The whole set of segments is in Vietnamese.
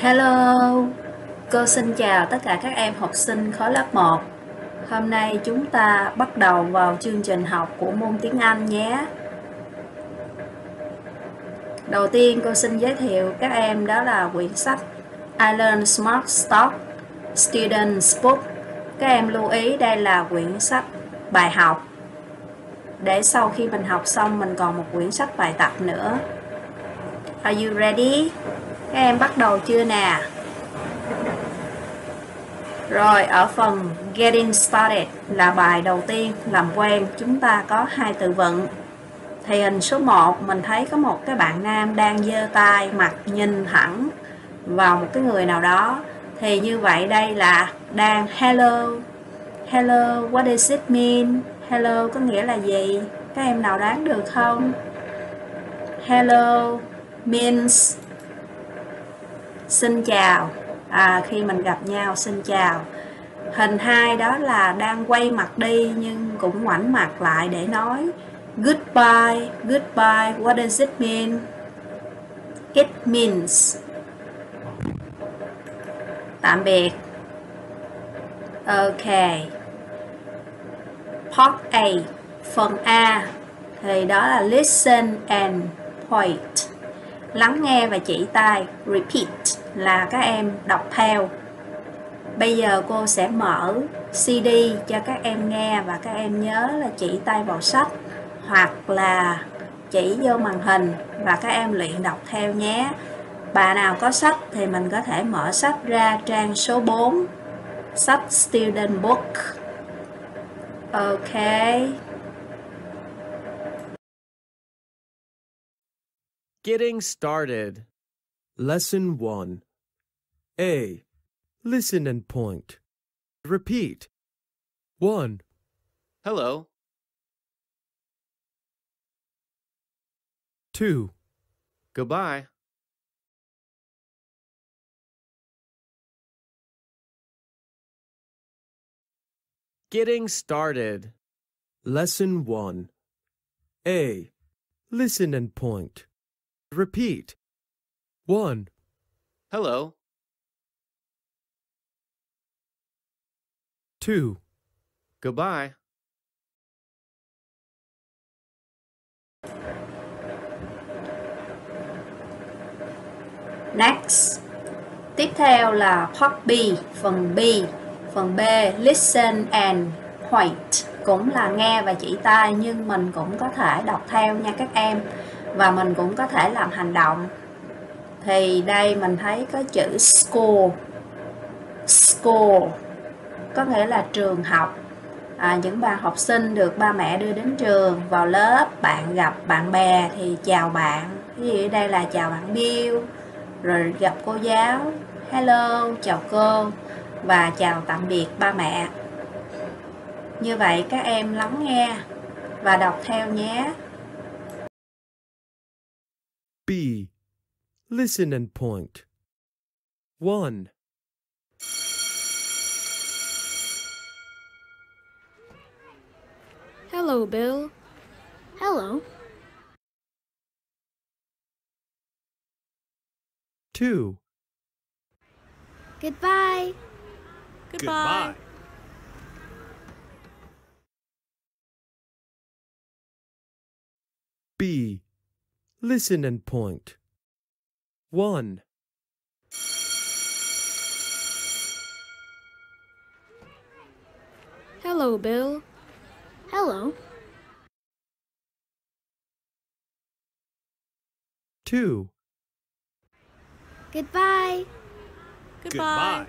Hello, cô xin chào tất cả các em học sinh khối lớp 1. Hôm nay chúng ta bắt đầu vào chương trình học của môn tiếng Anh nhé. Đầu tiên cô xin giới thiệu các em đó là quyển sách I Learn Smart Stock Student's Book. Các em lưu ý đây là quyển sách bài học. Để sau khi mình học xong mình còn một quyển sách bài tập nữa. Are you ready? Các em bắt đầu chưa nè? Rồi ở phần Getting Started là bài đầu tiên làm quen chúng ta có hai từ vựng. Thì hình số 1 mình thấy có một cái bạn nam đang giơ tay mặt nhìn thẳng vào một cái người nào đó. Thì như vậy đây là đang hello. Hello, what does it mean? Hello có nghĩa là gì? Các em nào đoán được không? Hello means xin chào. À, khi mình gặp nhau xin chào. Hình hai đó là đang quay mặt đi nhưng cũng ngoảnh mặt lại để nói goodbye goodbye what does it mean? It means tạm biệt. Ok. Part A phần A thì đó là listen and point. Lắng nghe và chỉ tay. Repeat là các em đọc theo. Bây giờ cô sẽ mở CD cho các em nghe và các em nhớ là chỉ tay vào sách hoặc là chỉ vô màn hình và các em luyện đọc theo nhé. Bà nào có sách thì mình có thể mở sách ra trang số 4 sách student book. Ok. Getting started. Lesson 1 A. Listen and point. Repeat. 1, Hello. 2, Goodbye. Getting started. Lesson 1 A. Listen and point. Repeat. 1, Hello. 2, Goodbye. Next. Tiếp theo là part B, phần B. Phần B, listen and point. Cũng là nghe và chỉ tay nhưng mình cũng có thể đọc theo nha các em. Và mình cũng có thể làm hành động. Thì đây mình thấy có chữ school. School có nghĩa là trường học. À, những bạn học sinh được ba mẹ đưa đến trường vào lớp bạn gặp bạn bè thì chào bạn ví dụ đây là chào bạn Bill rồi gặp cô giáo hello chào cô và chào tạm biệt ba mẹ như vậy các em lắng nghe và đọc theo nhé B. Listen and point. 1, Hello, Bill. Hello. 2, Goodbye. Goodbye. B. Listen and point. 1, Hello, Bill. Hello. 2, Goodbye. Goodbye.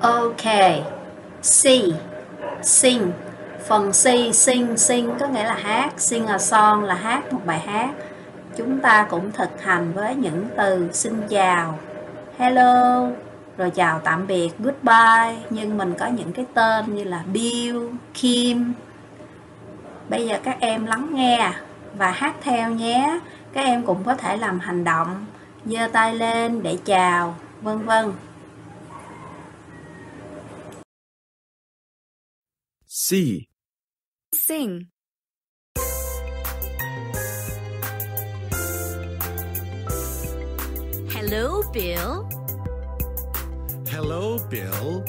ok. C sing. Phần C sing sing có nghĩa là hát. Sing a song là hát một bài hát. Chúng ta cũng thực hành với những từ xin chào. Hello rồi chào tạm biệt goodbye nhưng mình có những cái tên như là Bill, Kim bây giờ các em lắng nghe và hát theo nhé các em cũng có thể làm hành động giơ tay lên để chào vân vân C. Sing. Hello, Bill. Hello, Bill.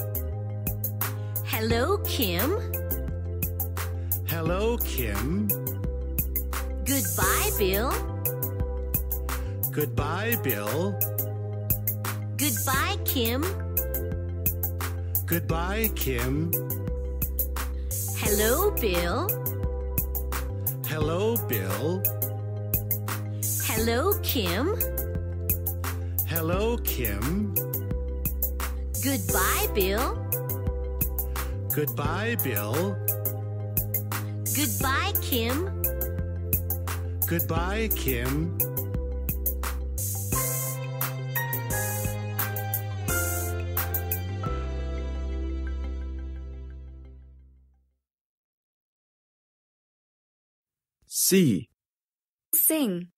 Hello, Kim. Hello, Kim. Goodbye, Bill. Goodbye, Bill. Goodbye, Kim. Goodbye, Kim. Hello, Bill. Hello, Bill. Hello, Kim. Hello, Kim. Goodbye, Bill. Goodbye, Bill. Goodbye, Kim. Goodbye, Kim. C. Sing.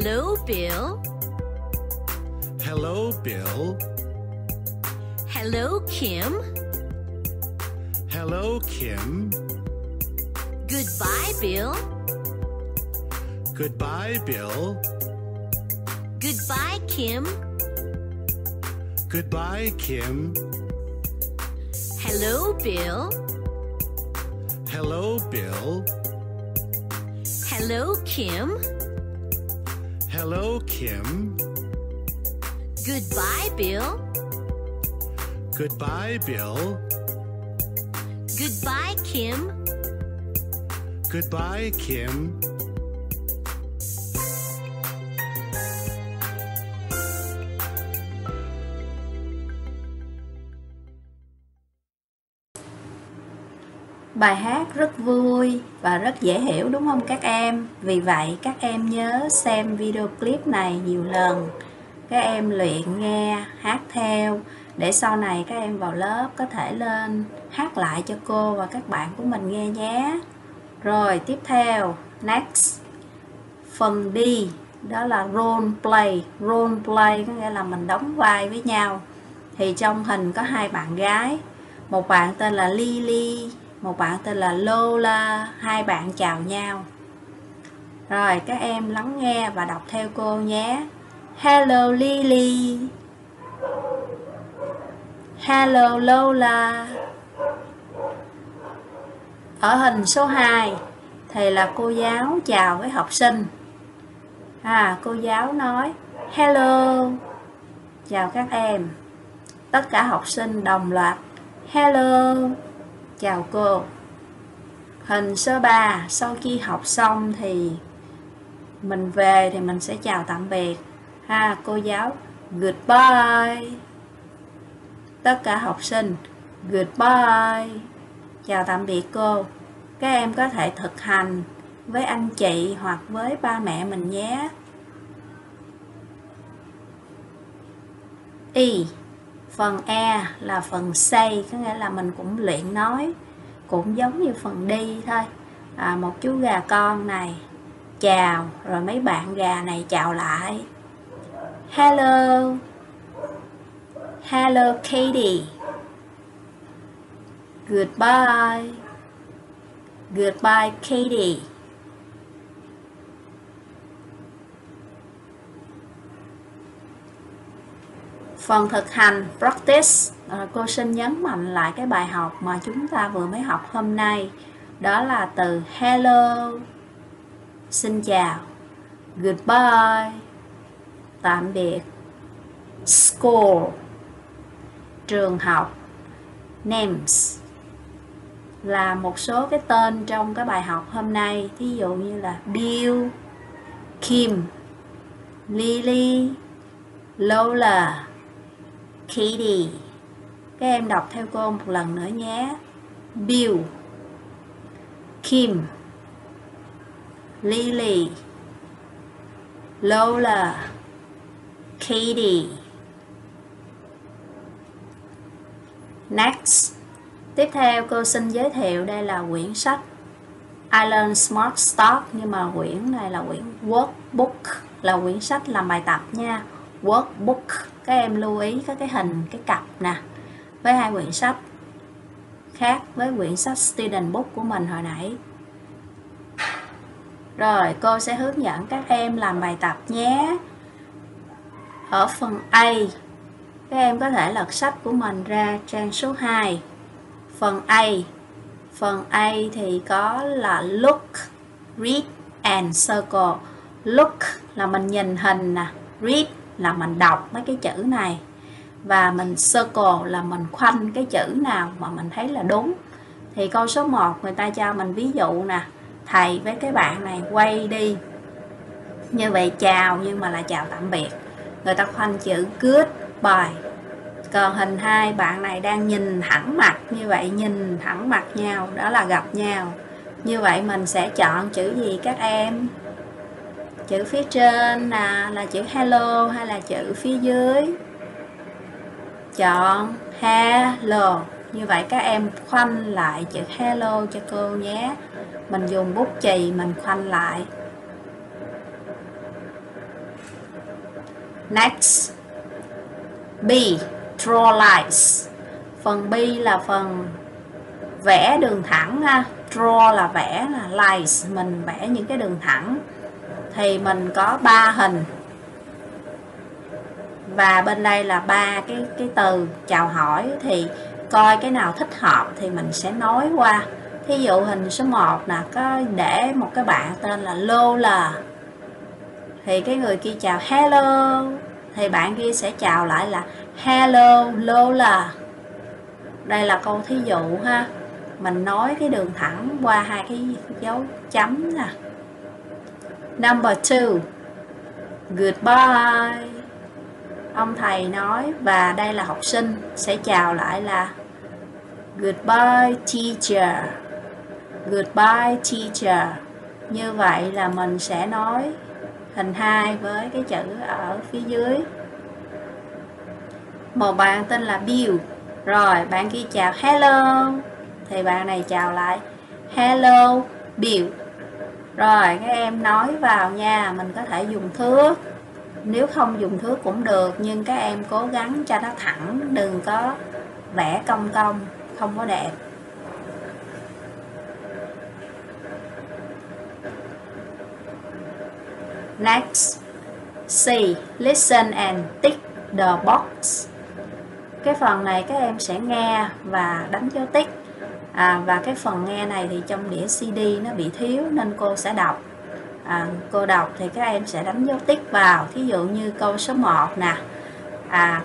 Hello, Bill. Hello, Bill. Hello, Kim. Hello, Kim. Goodbye, Bill. Goodbye, Bill. Goodbye, Kim. Goodbye, Kim. Hello, Bill. Hello, Bill. Hello, Kim. Hello, Kim. Goodbye, Bill. Goodbye, Bill. Goodbye, Kim. Goodbye, Kim. Bài hát rất vui và rất dễ hiểu đúng không các em? Vì vậy các em nhớ xem video clip này nhiều lần. Các em luyện nghe, hát theo để sau này các em vào lớp có thể lên hát lại cho cô và các bạn của mình nghe nhé. Rồi tiếp theo, next. Phần D đó là role play. Role play có nghĩa là mình đóng vai với nhau. Thì trong hình có hai bạn gái. Một bạn tên là Lily, một bạn tên là Lola, hai bạn chào nhau. Rồi các em lắng nghe và đọc theo cô nhé. Hello Lily. Hello Lola. Ở hình số 2 thì là cô giáo chào với học sinh. À, cô giáo nói Hello. Chào các em. Tất cả học sinh đồng loạt Hello. Chào cô. Hình số 3, sau khi học xong thì mình về thì mình sẽ chào tạm biệt. Ha, cô giáo goodbye. Tất cả học sinh goodbye. Chào tạm biệt cô. Các em có thể thực hành với anh chị hoặc với ba mẹ mình nhé. Y Phần E là phần say, có nghĩa là mình cũng luyện nói, cũng giống như phần đi thôi. À, một chú gà con này chào, rồi mấy bạn gà này chào lại. Hello. Hello Katie. Goodbye. Goodbye Katie. Phần thực hành, practice à, cô xin nhấn mạnh lại cái bài học mà chúng ta vừa mới học hôm nay. Đó là từ hello, xin chào, goodbye tạm biệt, school trường học names là một số cái tên trong cái bài học hôm nay. Thí dụ như là Bill, Kim, Lily, Lola. Katie các em đọc theo cô một lần nữa nhé. Bill, Kim, Lily, Lola, Katie. Next. Tiếp theo cô xin giới thiệu đây là quyển sách Island Smart Start nhưng mà quyển này là quyển workbook, là quyển sách làm bài tập nha workbook các em lưu ý có cái hình cái cặp nè với hai quyển sách khác với quyển sách student book của mình hồi nãy Rồi, cô sẽ hướng dẫn các em làm bài tập nhé. Ở phần A, các em có thể lật sách của mình ra trang số 2. Phần A, phần A thì có là look, read and circle. Look là mình nhìn hình nè, read là mình đọc mấy cái chữ này và mình circle là mình khoanh cái chữ nào mà mình thấy là đúng. Thì câu số 1 người ta cho mình ví dụ nè, thầy với cái bạn này quay đi. Như vậy chào nhưng mà là chào tạm biệt. Người ta khoanh chữ goodbye. Còn hình hai bạn này đang nhìn thẳng mặt như vậy nhìn thẳng mặt nhau đó là gặp nhau. Như vậy mình sẽ chọn chữ gì các em? Chữ phía trên là là chữ hello hay là chữ phía dưới? Chọn hello. Như vậy các em khoanh lại chữ hello cho cô nhé. Mình dùng bút chì mình khoanh lại. Next. B draw lines. Phần B là phần vẽ đường thẳng ha. Draw là vẽ là lines. Mình vẽ những cái đường thẳng thì mình có ba hình. Và bên đây là ba cái cái từ chào hỏi, thì coi cái nào thích hợp thì mình sẽ nói qua. Thí dụ hình số 1 là có để một cái bạn tên là Lola thì cái người kia chào hello thì bạn kia sẽ chào lại là hello Lola đây là câu thí dụ ha. Mình nói cái đường thẳng qua hai cái dấu chấm nè number two. Goodbye. Ông thầy nói và đây là học sinh sẽ chào lại là goodbye, teacher. Goodbye, teacher. Như vậy là mình sẽ nói hình hai với cái chữ ở phía dưới. Một bạn tên là Bill. Rồi, bạn kia chào, hello. Thì bạn này chào lại, hello, Bill rồi các em nói vào nha mình có thể dùng thước nếu không dùng thước cũng được nhưng các em cố gắng cho nó thẳng đừng có vẽ cong cong không có đẹp Next, C. Listen and tick the box. Cái phần này các em sẽ nghe và đánh dấu tích. À, và cái phần nghe này thì trong đĩa CD nó bị thiếu nên cô sẽ đọc. À, cô đọc thì các em sẽ đánh dấu tích vào. Thí dụ như câu số 1 nè. À,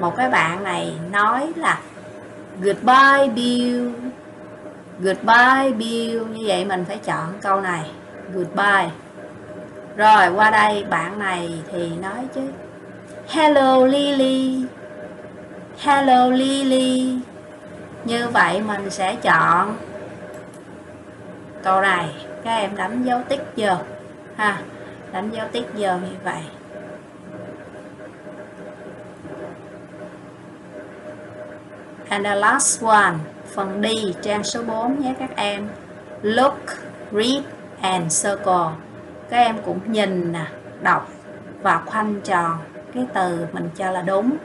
một cái bạn này nói là Goodbye Bill. Goodbye Bill. Như vậy mình phải chọn câu này. Goodbye. Rồi qua đây bạn này thì nói chứ Hello Lily Hello Lily như vậy mình sẽ chọn Câu này. Các em đánh dấu tích giờ. Ha Đánh dấu tích giờ như vậy. And the last one Phần D trang số 4 nhé các em. Look, read and circle. Các em cũng nhìn nè đọc và khoanh tròn cái từ mình cho là đúng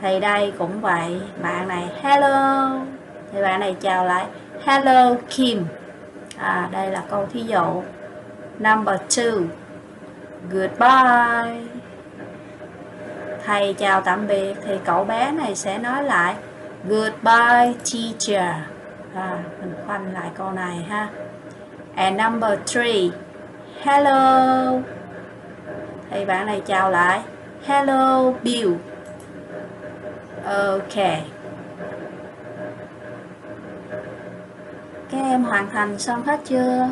thì đây cũng vậy bạn này hello. Thì bạn này chào lại hello Kim. À đây là câu thí dụ. Number two goodbye. Thầy chào tạm biệt thì cậu bé này sẽ nói lại goodbye teacher. À, mình khoanh lại câu này ha. And number three hello. Thì bạn này chào lại hello Bill ok. Các em hoàn thành xong hết chưa?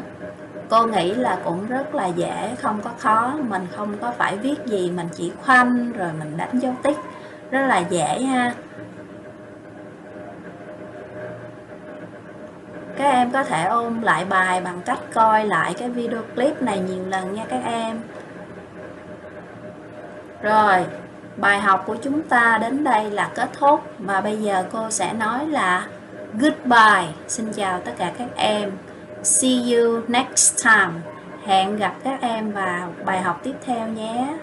Cô nghĩ là cũng rất là dễ, không có khó. Mình không có phải viết gì, mình chỉ khoanh, rồi mình đánh dấu tích. Rất là dễ ha. Các em có thể ôn lại bài bằng cách coi lại cái video clip này nhiều lần nha các em. Rồi bài học của chúng ta đến đây là kết thúc. Và bây giờ cô sẽ nói là goodbye. Xin chào tất cả các em. See you next time. Hẹn gặp các em vào bài học tiếp theo nhé.